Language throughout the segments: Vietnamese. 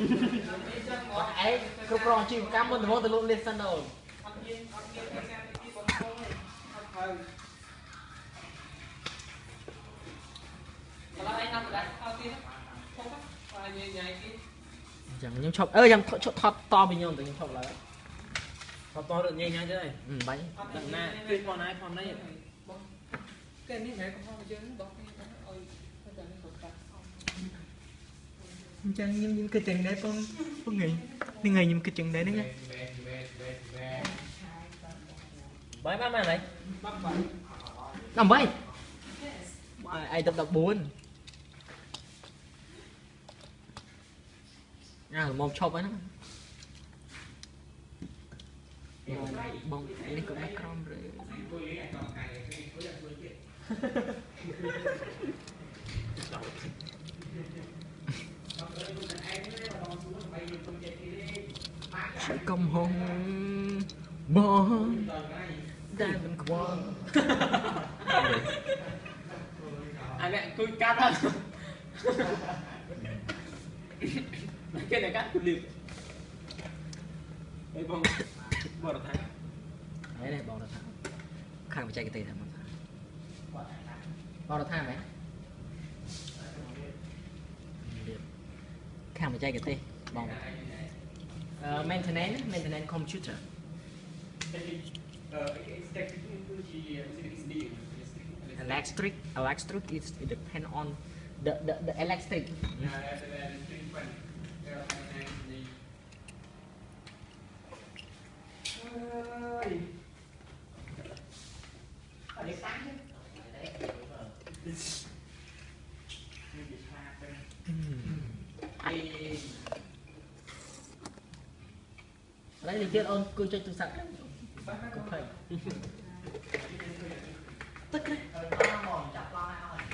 ឯងគ្រប់គ្រងអាជីវកម្មមុនដំបូងទៅលក់លេសសិនដល់អត់មានអត់មានការវិធីបងប្អូនទេអត់ហើយឥឡូវឯងនាំទៅដាក់ថតទៀតធំបាទញ៉ៃញ៉ៃទៀតអញ្ចឹងខ្ញុំឈប់អឺខ្ញុំឈប់ថតតពីខ្ញុំទៅខ្ញុំឈប់ឡើយថតតរត់ញ៉ៃញ៉ៃទេអឺបាញ់ដាក់ណាគឺផងណាផងណា cái này mẹ con không chơi đó cái ơi cái jangan đấy con deh pong đi ngai ni ngai nyem đấy đấy ni bay bay bay này làm bay ai tập tập bốn à mong chọc ấy nó bông này cũng mắc rồi កំហុងបងតែមិនខ្វល់អានេះគួយកាត់ហើយគេណែកាត់លីបអីបងបរថាអីនេះបងរថាខាងបច្ចេកទេសថាមកបងរថាមែនខាងបច្ចេកទេសបង uh, maintenance maintenance computer. Electric electric is it depend on the the, the electric. Yeah, តែនិយាយអូនគឺចុចទូរស័ព្ទកុំភ័យទឹកនេះមកចាប់ឡងឲ្យអស់ខ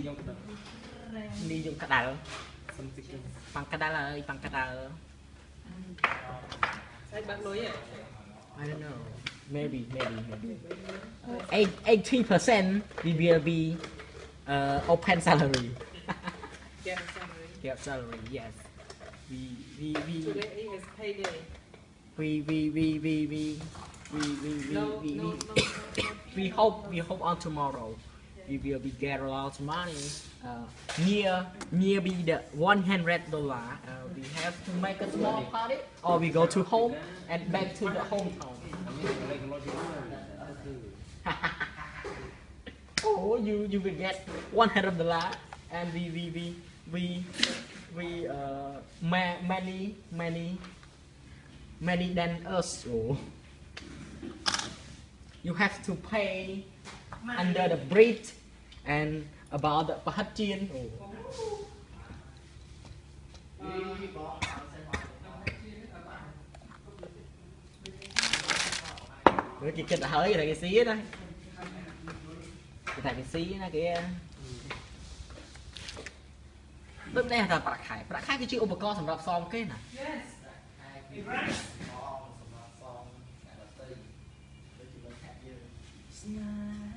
្ញុំទៅ នេះយកក្តៅសុំតិចប៉ាំងក្តៅហើយប៉ាំងក្តៅហើយបាក់លុយហ៎ I don't know. Maybe maybe maybe. Eight eighty percent we will be uh open salary. Yeah salary. Yeah salary yes. We we we. Today is payday. We we we we we. We we we we, we hope we hope on tomorrow we will be get a lot of money. Uh, near, near be the 100 dollar. Uh, we have to make a small party, or we go to home and back to the hometown. oh, you you will get 100 dollar, and we we we we we uh ma- many many many than us. Oh. You have to pay under the bridge and about the Pahatchin. Rồi chỉ kịch hơi rồi cái xí đây. Cái thằng cái xí nó kia. ដូចម្នេះថាប្រាក់ខែប្រាក់ខែគឺជាឧបករណ៍សម្រាប់សងគេណា Yes ប្រាក់ខែសម្រាប់សងអ្នកដទៃដូចជាលោកខែយើងស្ញា